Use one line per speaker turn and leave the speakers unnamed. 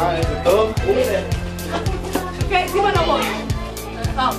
Rồi, từ từ. Uống đi nè. Ok,
xin mời đồng hồ. Ờ.